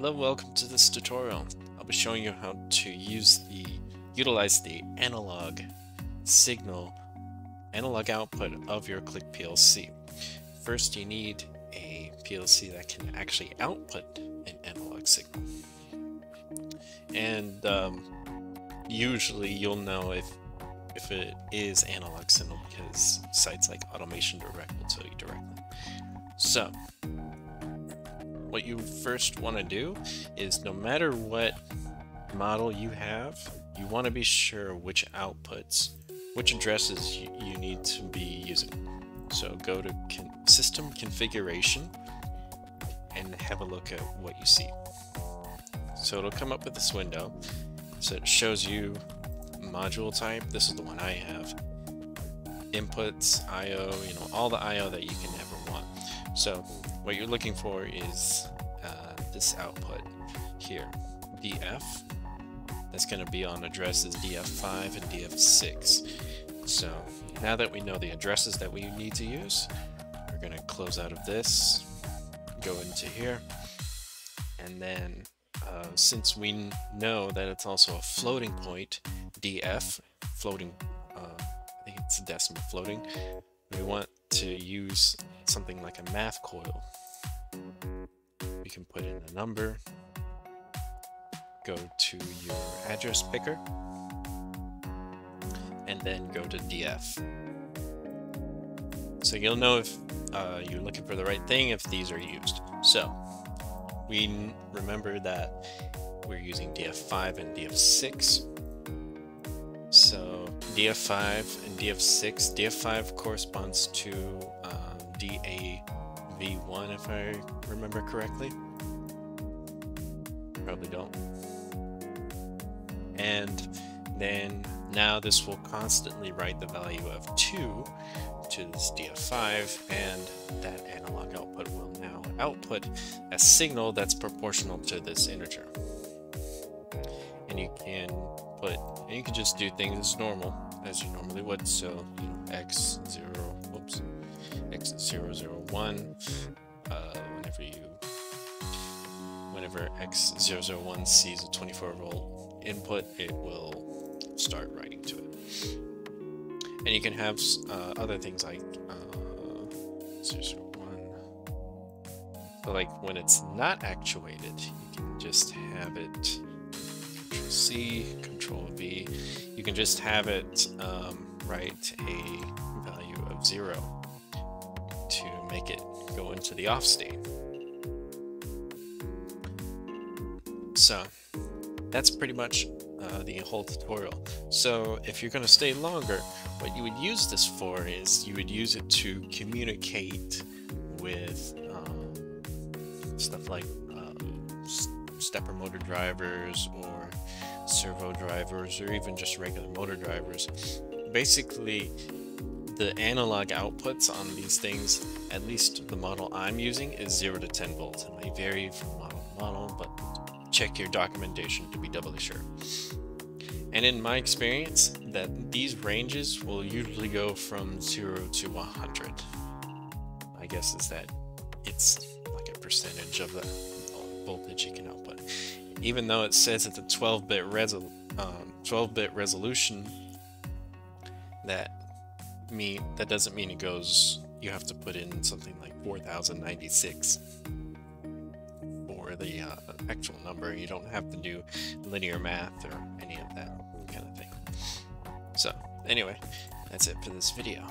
Hello, welcome to this tutorial. I'll be showing you how to use the utilize the analog signal analog output of your Click PLC. First you need a PLC that can actually output an analog signal. And um, usually you'll know if if it is analog signal because sites like Automation Direct will tell you directly. So what you first want to do is no matter what model you have, you want to be sure which outputs, which addresses you, need to be using. So go to con System Configuration and have a look at what you see. So it'll come up with this window. So it shows you module type. This is the one I have. Inputs, I.O., you know, all the I.O. that you can ever want. So what you're looking for is uh, this output here, DF. That's going to be on addresses DF5 and DF6. So now that we know the addresses that we need to use, we're going to close out of this, go into here, and then uh, since we know that it's also a floating point, DF, floating, it's decimal floating, we want to use something like a math coil. We can put in a number, go to your address picker, and then go to DF. So you'll know if uh, you're looking for the right thing if these are used. So we remember that we're using DF5 and DF6. So DF5 and DF6, DF5 corresponds to uh, DAV1 if I remember correctly. Probably don't. And then now this will constantly write the value of 2 to this DF5 and that analog output will now output a signal that's proportional to this integer. And you can put, and you can just do things as normal, as you normally would. So, you know, x0, oops, x001, uh, whenever you, whenever x001 sees a 24 volt input, it will start writing to it. And you can have uh, other things like uh, 001. But like when it's not actuated, you can just have it C, Control V. You can just have it um, write a value of zero to make it go into the off state. So that's pretty much uh, the whole tutorial. So if you're going to stay longer, what you would use this for is you would use it to communicate with um, stuff like stepper motor drivers or servo drivers or even just regular motor drivers. Basically, the analog outputs on these things, at least the model I'm using, is 0 to 10 volts. It may vary from model to model, but check your documentation to be doubly sure. And in my experience, that these ranges will usually go from 0 to 100. I guess is that it's like a percentage of the voltage you can output. Even though it says it's a 12-bit resol 12-bit um, resolution, that mean that doesn't mean it goes. You have to put in something like 4096 for the uh, actual number. You don't have to do linear math or any of that kind of thing. So, anyway, that's it for this video.